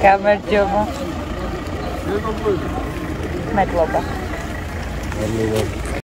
Câmara de jogo. Mete.